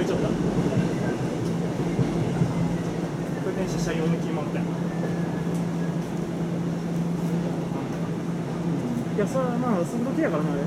超えちゃったこれ電車車用のキーマンペン。いやそれはまあその時やからなあれ。